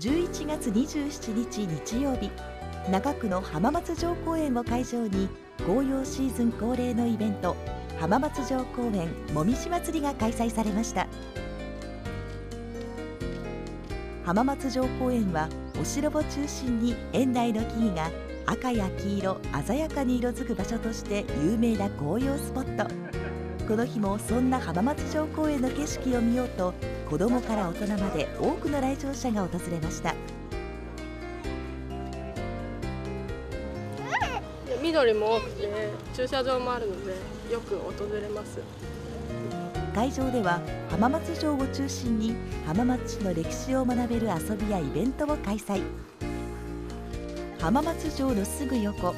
11月27日日曜日中区の浜松城公園を会場に紅葉シーズン恒例のイベント浜松城公園もみし祭りが開催されました。浜松城公園はお城を中心に園内の木々が赤や黄色鮮やかに色づく場所として有名な紅葉スポット。この日もそんな浜松城公園の景色を見ようと子どもから大人まで多くの来場者が訪れました。緑も多くて駐車場もあるのでよく訪れます。会場では浜松城を中心に浜松市の歴史を学べる遊びやイベントを開催。浜松城のすぐ横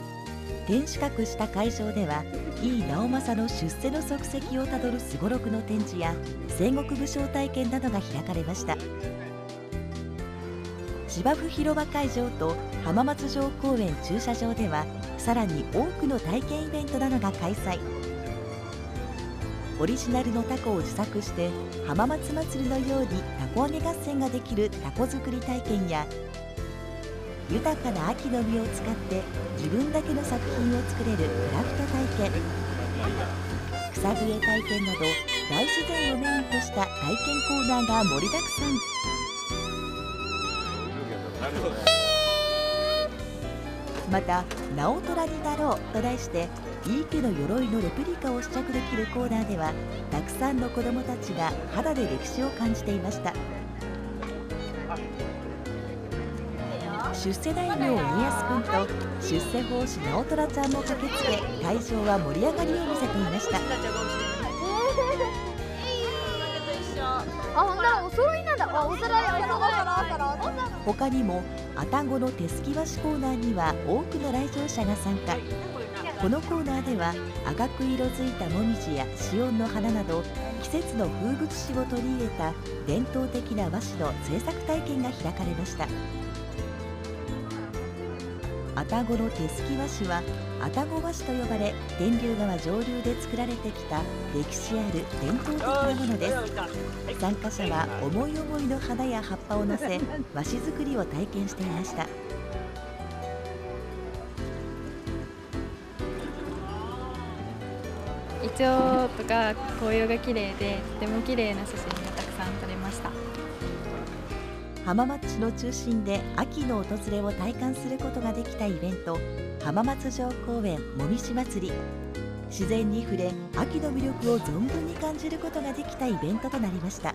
天守閣した会場では井伊直政の出世の足跡をたどるすごろくの展示や戦国武将体験などが開かれました。芝生広場会場と浜松城公園駐車場ではさらに多くの体験イベントなどが開催。オリジナルのタコを自作して浜松祭りのようにタコ揚げ合戦ができるタコ作り体験や豊かな秋の実を使って自分だけの作品を作れるクラフト体験。草笛体験など大自然をメインとした体験コーナーが盛りだくさん。また「直虎になろう」と題して井伊家の鎧のレプリカを試着できるコーナーではたくさんの子どもたちが肌で歴史を感じていました。出世大名家康君と出世法師直虎ちゃんも駆けつけ会場は盛り上がりを見せていましたあ、ほんならお揃いなんだ。あ、お揃い。他にも愛宕の手すき和紙コーナーには多くの来場者が参加このコーナーでは赤く色づいたもみじやシオンの花など季節の風物詩を取り入れた伝統的な和紙の制作体験が開かれました愛宕の手すき和紙は愛宕和紙と呼ばれ天竜川上流で作られてきた歴史ある伝統的なものです。参加者は思い思いの花や葉っぱを乗せ和紙作りを体験していました。イチョウとか紅葉が綺麗でとても綺麗な写真が浜松市の中心で秋の訪れを体感することができたイベント浜松城公園もみじ祭り。自然に触れ秋の魅力を存分に感じることができたイベントとなりました。